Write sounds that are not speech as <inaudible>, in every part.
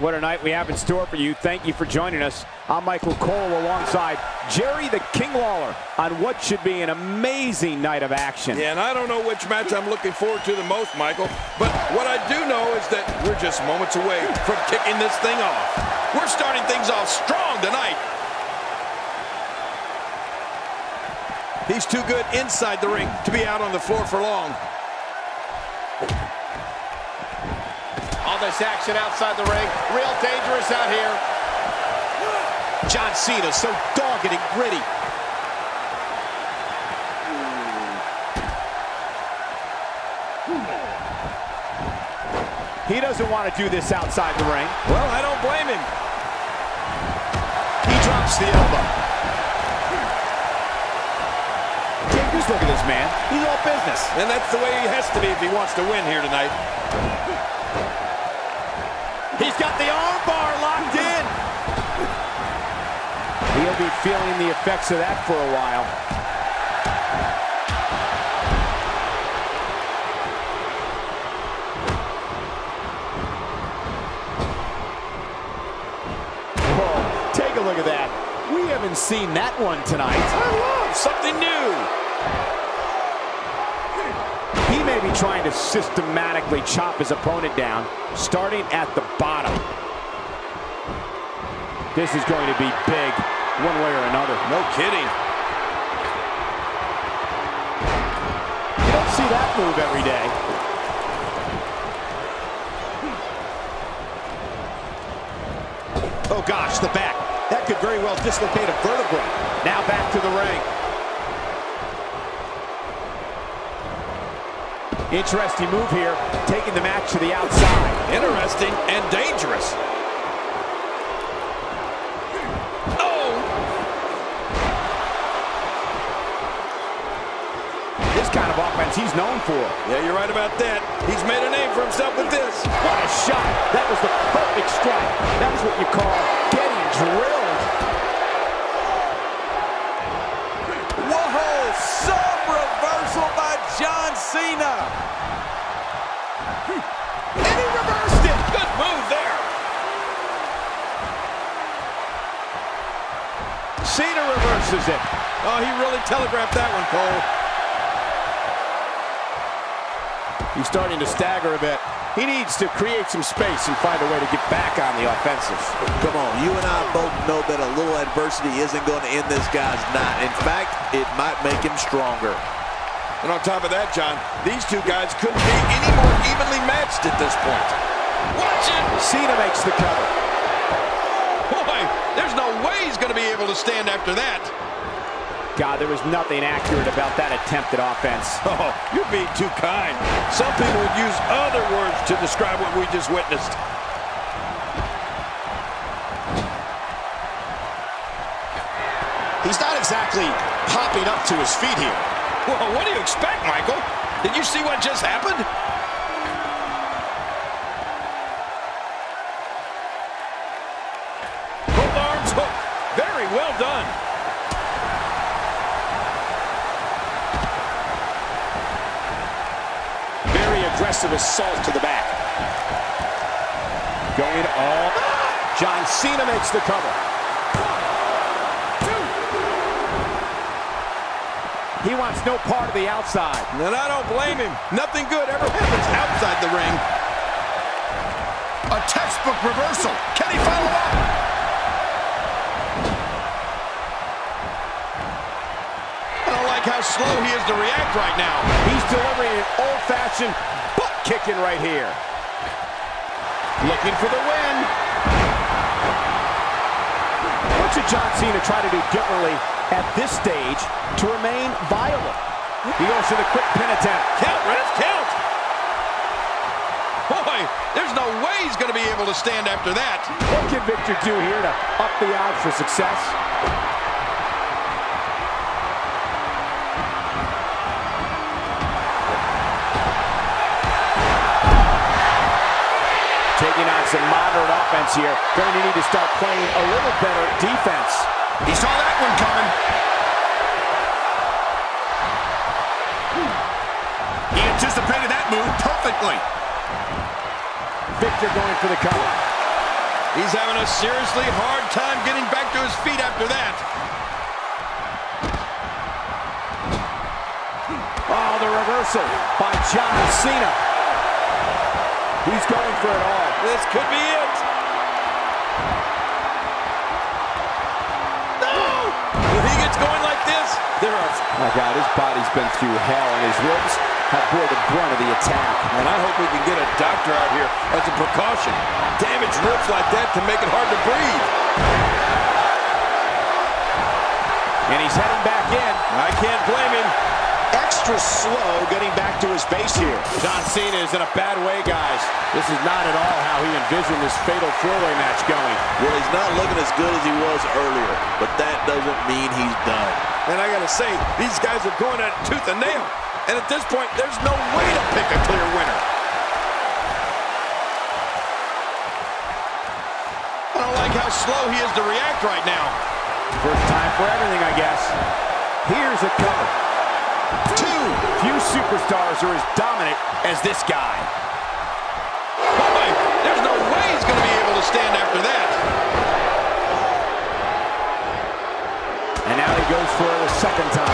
What a night we have in store for you. Thank you for joining us. I'm Michael Cole alongside Jerry the King Lawler on what should be an amazing night of action. Yeah, and I don't know which match I'm looking forward to the most, Michael, but what I do know is that we're just moments away from kicking this thing off. We're starting things off strong tonight. He's too good inside the ring to be out on the floor for long. This action outside the ring. Real dangerous out here. John Cena so dogged and gritty. He doesn't want to do this outside the ring. Well, I don't blame him. He drops the elbow. Take just look at this man. He's all business. And that's the way he has to be if he wants to win here tonight. Got the armbar locked in. He'll be feeling the effects of that for a while. Whoa, take a look at that. We haven't seen that one tonight. I love something new. Trying to systematically chop his opponent down, starting at the bottom. This is going to be big, one way or another. No kidding. You don't see that move every day. Oh gosh, the back. That could very well dislocate a vertebrae. Now back to the ring. Interesting move here, taking the match to the outside. Interesting and dangerous. Oh! This kind of offense he's known for. Yeah, you're right about that. He's made a name for himself with this. What a shot. That was the perfect strike. That's what you call getting drilled. Cena. Hmm. And he reversed it. Good move there. Cena reverses it. Oh, he really telegraphed that one, Cole. He's starting to stagger a bit. He needs to create some space and find a way to get back on the offensive. Come on, you and I both know that a little adversity isn't going to end this guy's night. In fact, it might make him stronger. And on top of that, John, these two guys couldn't be any more evenly matched at this point. Watch it! Cena makes the cover. Boy, there's no way he's going to be able to stand after that. God, there was nothing accurate about that attempted offense. <laughs> Oh, you're being too kind. Some people would use other words to describe what we just witnessed. He's not exactly popping up to his feet here. Well, what do you expect, Michael? Did you see what just happened? Both arms hook. Very well done. Very aggressive assault to the back. Going all. John Cena makes the cover. He wants no part of the outside. And I don't blame him. Nothing good ever happens outside the ring. A textbook reversal. Can he follow up? I don't like how slow he is to react right now. He's delivering an old-fashioned butt kicking right here. Looking for the win. What should John Cena try to do differently at this stage to remain viable? He goes for the quick pin attempt. Count, ref, count. Boy, there's no way he's going to be able to stand after that. What can Victor do here to up the odds for success? Taking on some moderate offense here. Going to need to start playing a little better defense. He saw that one coming. He anticipated that move perfectly. Victor going for the cover. He's having a seriously hard time getting back to his feet after that. Oh, the reversal by John Cena. He's going for it all. This could be it. No! When he gets going like this, there are... My God, his body's been through hell, and his ribs have bore the brunt of the attack. And I hope we can get a doctor out here as a precaution. Damaged ribs like that can make it hard to breathe. And he's heading back in. I can't blame him. Extra slow getting back to his base here. John Cena is in a bad way, guys. This is not at all how he envisioned this fatal four-way match going. Well, he's not looking as good as he was earlier, but that doesn't mean he's done. And I got to say, these guys are going at it tooth and nail. And at this point, there's no way to pick a clear winner. I don't like how slow he is to react right now. First time for everything, I guess. Here's a cover. Two. Few superstars are as dominant as this guy. Oh, Boy, there's no way he's going to be able to stand after that. And now he goes for it a second time.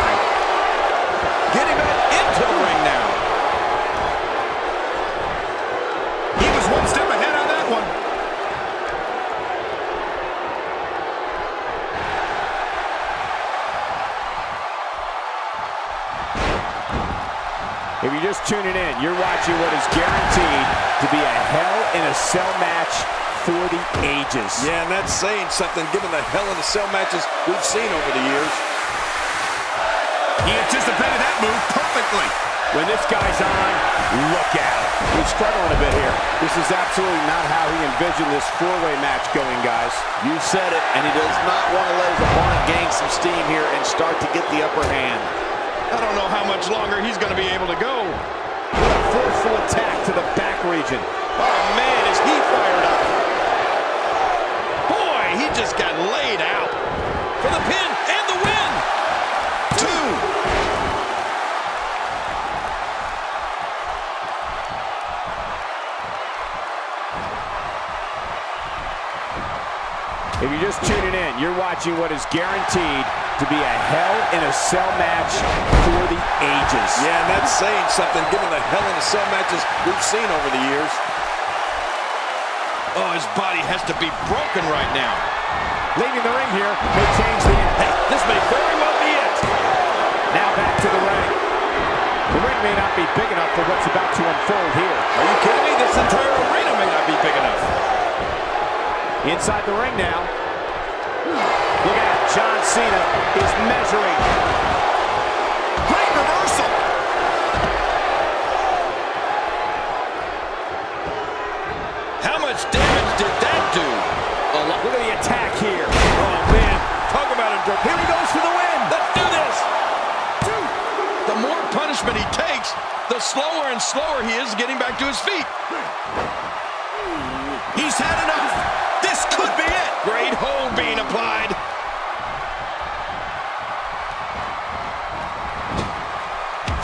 Tuning in, you're watching what is guaranteed to be a Hell in a Cell match for the ages. Yeah, and that's saying something given the Hell in a Cell matches we've seen over the years. He anticipated that move perfectly. When this guy's on, look out. He's struggling a bit here. This is absolutely not how he envisioned this four-way match going, guys. You said it, and he does not want to let his opponent gain some steam here and start to get the upper hand. I don't know how much longer he's going to be able to go. What a forceful attack to the back region. Oh, man, is he fired up. Boy, he just got laid out. For the pin and the win. Two. If you're just tuning in, you're watching what is guaranteed to be a Hell in a Cell match for the ages. Yeah, and that's saying something given the Hell in a Cell matches we've seen over the years. Oh, his body has to be broken right now. Leaving the ring here may change the... Hey, this may very well be it. Now back to the ring. The ring may not be big enough for what's about to unfold here. Are you kidding me? This entire arena may not be big enough. Inside the ring now. John Cena is measuring. Great reversal. How much damage did that do? A lot. Look at the attack here. Oh, man. Talk about a drop. Here he goes for the win. Let's do this. The more punishment he takes, the slower and slower he is getting back to his feet.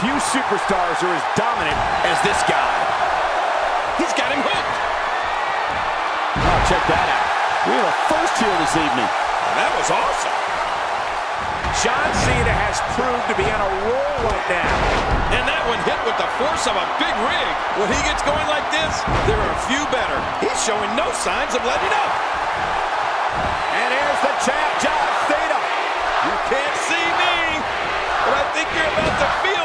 Few superstars are as dominant as this guy. He's got him hooked. Oh, check that out. We have a first here this evening. That was awesome. John Cena has proved to be on a roll right now. And that one hit with the force of a big rig. When he gets going like this, there are a few better. He's showing no signs of letting up. And here's the champ, John Cena. You can't see me, but I think you're about to feel.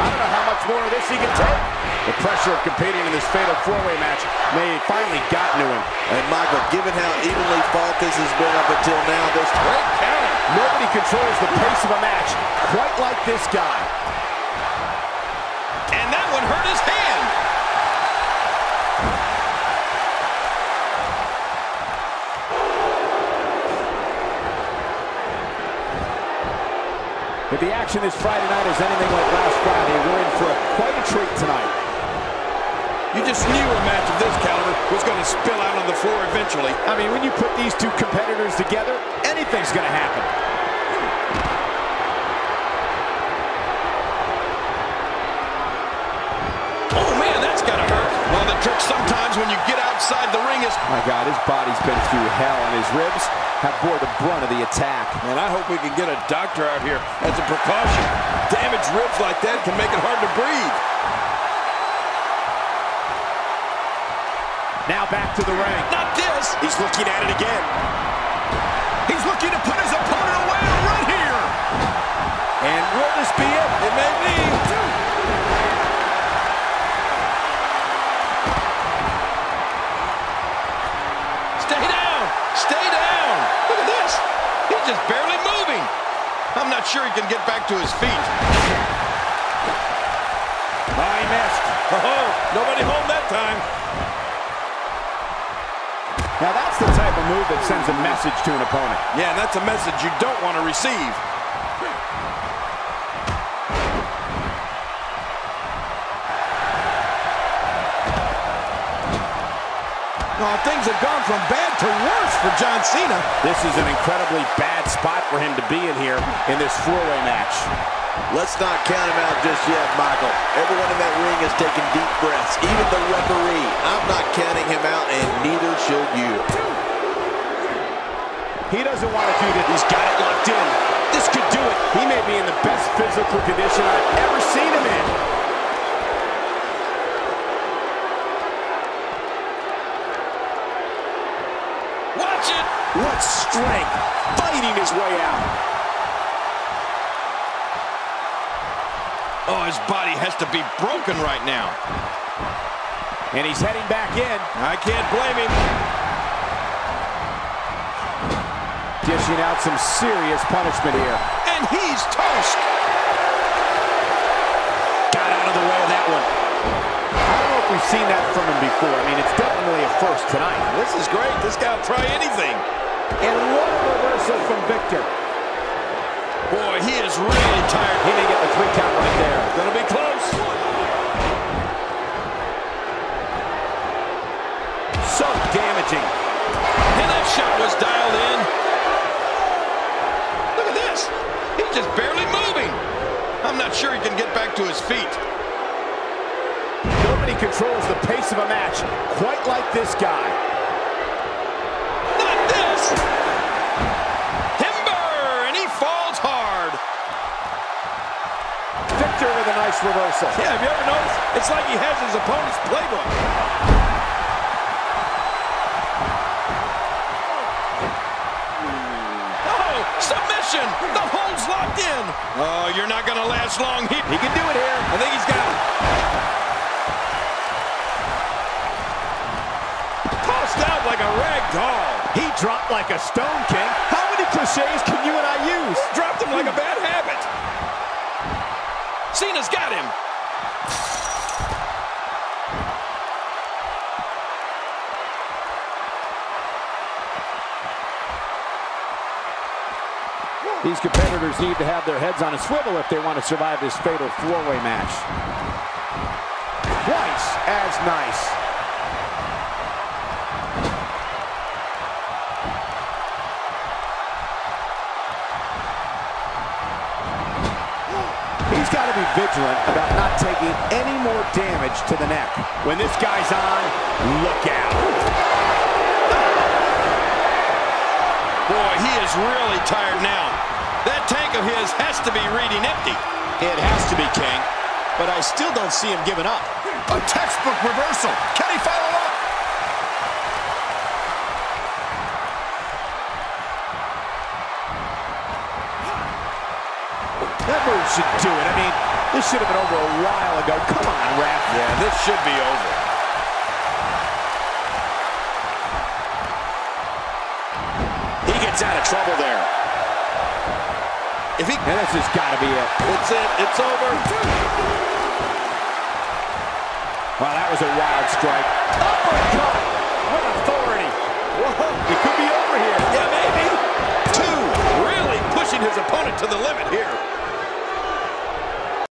I don't know how much more of this he can take. The pressure of competing in this fatal four-way match may have finally gotten to him. And Michael, given how evenly fought this has been up until now, this Great counter. Nobody controls the pace of a match quite like this guy. And that one hurt his hand. If the action this Friday night is anything like last Friday, we're in for a, quite a treat tonight. You just knew a match of this caliber was going to spill out on the floor eventually. I mean, when you put these two competitors together, anything's going to happen. Oh, man, that's got to hurt. Well, the trick sometimes when you get outside the ring is... My God, his body's been through hell, and his ribs have bore the brunt of the attack. Man, I hope we can get a doctor out here as a precaution. Damaged ribs like that can make it hard to breathe. Now back to the ring. Not this! He's looking at it again. He's looking to put his opponent away right here. And will this be it? It may be. Sure he can get back to his feet. Oh, he missed. Oh, nobody home that time. Now that's the type of move that sends a message to an opponent. Yeah, and that's a message you don't want to receive. Oh, things have gone from bad to worse for John Cena. This is an incredibly bad spot for him to be in here in this four-way match. Let's not count him out just yet, Michael. Everyone in that ring is taking deep breaths, even the referee. I'm not counting him out, and neither should you. He doesn't want to do this. He's got it locked in. This could do it. He may be in the best physical condition I've ever seen him in. Watch it! What strength. Fighting his way out. Oh, his body has to be broken right now. And he's heading back in. I can't blame him. Dishing out some serious punishment here. And he's toast. Got out of the way of that one. I don't know if we've seen that from him before. I mean, it's definitely a first tonight. This is great. This guy will try anything. And what a reversal from Victor. Boy, he is really tired. He may get the three count right there. Gonna be close. So damaging. And that shot was dialed in. Look at this. He's just barely moving. I'm not sure he can get back to his feet. Nobody controls the pace of a match quite like this guy. With reversal. Yeah, have you ever noticed? It's like he has his opponent's playbook. Oh, oh submission. The hold's locked in. Oh, you're not going to last long. He, He can do it here. I think he's got it. Tossed out like a rag doll. He dropped like a stone king. How many cliches can you and I use? Dropped him like a bad habit. Cena's got him. These competitors need to have their heads on a swivel if they want to survive this fatal four-way match. Twice as nice. Be vigilant about not taking any more damage to the neck. When this guy's on, look out. Boy, he is really tired now. That tank of his has to be reading empty. It has to be, King. But I still don't see him giving up. A textbook reversal. Can he follow up? That move should do it. I mean, this should have been over a while ago. Come on, ref. Yeah, this should be over. He gets out of trouble there. If he, And this has got to be it. it's it. It's over. Wow, that was a wild strike. Uppercut with authority. Whoa, it could be over here. Yeah, maybe. Two. Really pushing his opponent to the limit here.